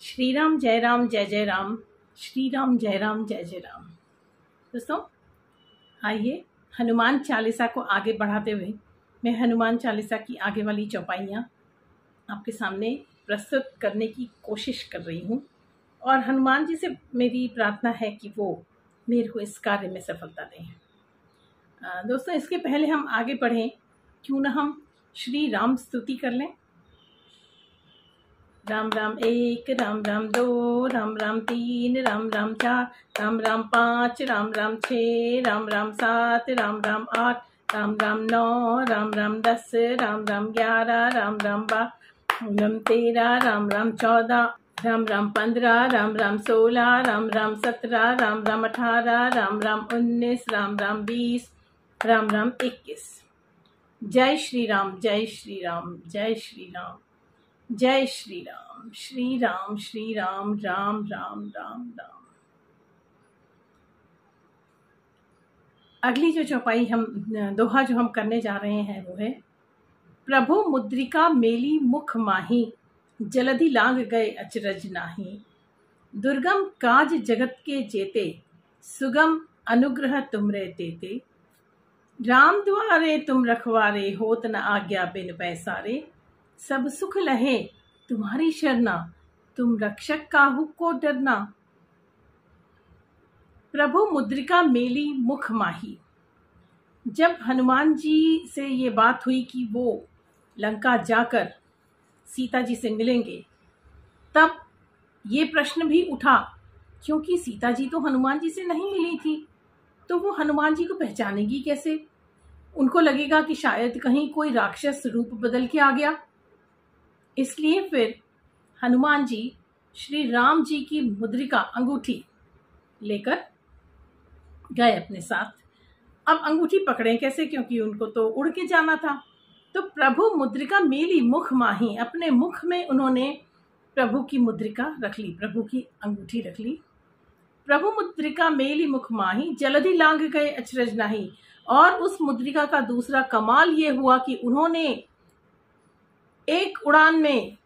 श्री राम जय राम जय जय राम श्री राम जय राम जय जय राम। दोस्तों, आइए हनुमान चालीसा को आगे बढ़ाते हुए मैं हनुमान चालीसा की आगे वाली चौपाइयाँ आपके सामने प्रस्तुत करने की कोशिश कर रही हूँ और हनुमान जी से मेरी प्रार्थना है कि वो मेरे को इस कार्य में सफलता दें। दोस्तों, इसके पहले हम आगे बढ़ें। क्यों ना हम श्री राम स्तुति कर लें? राम राम एक राम राम दो राम राम तीन राम राम चार राम राम पाँच राम राम छ राम राम सात राम राम आठ राम राम नौ राम राम दस राम राम ग्यारह राम राम बारह राम राम तेरह राम राम चौदह राम राम पंद्रह राम राम सोलह राम राम सत्रह राम राम अठारह राम राम उन्नीस राम राम बीस राम राम इक्कीस जय श्री राम जय श्री राम जय श्री राम जय श्री राम श्री राम श्री राम राम राम राम राम। अगली जो चौपाई हम, दोहा जो हम करने जा रहे हैं वो है, प्रभु मुद्रिका मेली मुख माही, जलधि लांग गए अचरज नाही। दुर्गम काज जगत के जेते, सुगम अनुग्रह तुमरे देते। राम द्वारे तुम रखवारे, होत न आज्ञा बिन पैसारे। सब सुख लहे। तुम्हारी शरणा, तुम रक्षक काहू को डरना। प्रभु मुद्रिका मेली मुख माही। जब हनुमान जी से ये बात हुई कि वो लंका जाकर सीता जी से मिलेंगे, तब ये प्रश्न भी उठा, क्योंकि सीता जी तो हनुमान जी से नहीं मिली थी तो वो हनुमान जी को पहचानेगी कैसे? उनको लगेगा कि शायद कहीं कोई राक्षस रूप बदल के आ गया। इसलिए फिर हनुमान जी श्री राम जी की मुद्रिका अंगूठी लेकर गए अपने साथ। अब अंगूठी पकड़े कैसे? क्योंकि उनको तो उड़ के जाना था। तो प्रभु मुद्रिका मेली मुख माही। अपने मुख में उन्होंने प्रभु की मुद्रिका रख ली, प्रभु की अंगूठी रख ली। प्रभु मुद्रिका मेली मुख माही, जल्दी लांग गए अचरज नाही। और उस मुद्रिका का दूसरा कमाल ये हुआ कि उन्होंने एक उड़ान में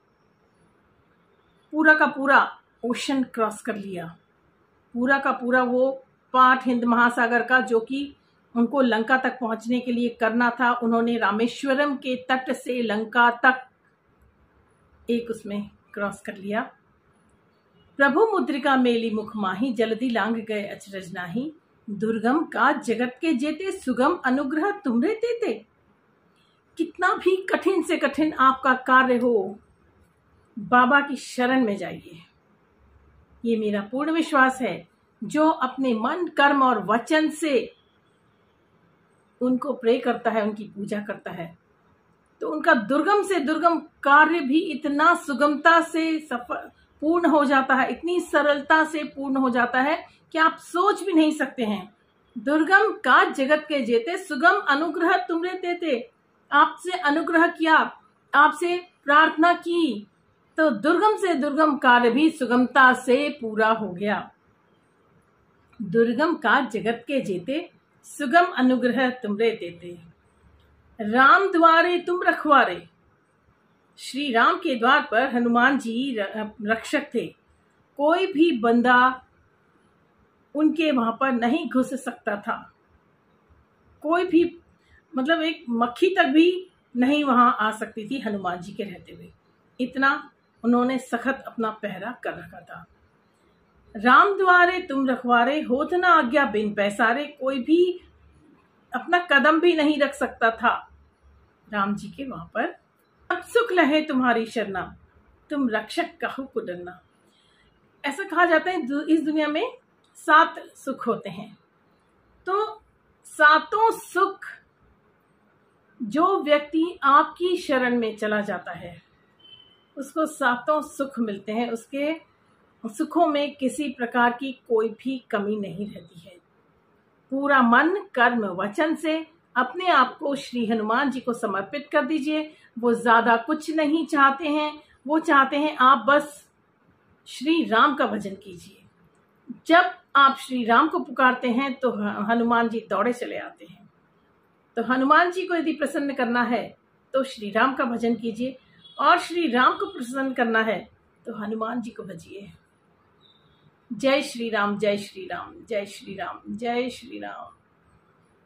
पूरा का पूरा ओशन क्रॉस कर लिया। पूरा का पूरा वो पाठ हिंद महासागर का जो कि उनको लंका तक पहुँचने के लिए करना था। उन्होंने रामेश्वरम के तट से लंका तक एक उसमें क्रॉस कर लिया। प्रभु मुद्रिका मेली मुख माही जल्दी लांग गए अचरज नाही। दुर्गम का जगत के जेते सुगम अनुग्रह तुम्हारे देते। कितना भी कठिन से कठिन आपका कार्य हो, बाबा की शरण में जाइए। ये मेरा पूर्ण विश्वास है, जो अपने मन, कर्म और वचन से उनको प्रे करता है, उनकी पूजा करता है तो उनका दुर्गम से दुर्गम कार्य भी इतना सुगमता से सफल, पूर्ण हो जाता है, इतनी सरलता से पूर्ण हो जाता है कि आप सोच भी नहीं सकते हैं। दुर्गम का जगत के जेते, सुगम अनुग्रह तुमरे देते आपसे अनुग्रह किया, आपसे प्रार्थना की तो दुर्गम से दुर्गम कार्य भी सुगमता से पूरा हो गया। दुर्गम का जगत के जेते, सुगम अनुग्रह तुमरे देते। राम द्वारे तुम रखवारे। श्री राम के द्वार पर हनुमान जी रक्षक थे। कोई भी बंदा उनके वहाँ पर नहीं घुस सकता था। कोई भी मतलब एक मक्खी तक भी नहीं वहाँ आ सकती थी हनुमान जी के रहते हुए। इतना उन्होंने सखत अपना पहरा कर रखा था। राम द्वारे तुम रखवारे, होत ना आज्ञा बिन पैसारे, कोई भी अपना कदम भी नहीं रख सकता था। राम जी के वहाँ पर, अब सुख लहे तुम्हारी शरणा, तुम रक्षक कहो को डरना ऐसा कहा जाता है इस दुनिया में सात सुख होते हैं। तो सातों सुख जो व्यक्ति आपकी शरण में चला जाता है, उसको सातों सुख मिलते हैं। उसके सुखों में किसी प्रकार की कोई भी कमी नहीं रहती है। पूरा मन, कर्म, वचन से अपने आप को श्री हनुमान जी को समर्पित कर दीजिए। वो ज़्यादा कुछ नहीं चाहते हैं। वो चाहते हैं आप बस श्री राम का भजन कीजिए। जब आप श्री राम को पुकारते हैं तो हनुमान जी दौड़े चले आते हैं। तो हनुमान जी को यदि प्रसन्न करना है तो श्री राम का भजन कीजिए। और श्री राम को प्रसन्न करना है तो हनुमान जी को भजिए। जय श्री राम, जय श्री राम, जय श्री राम, जय श्री राम।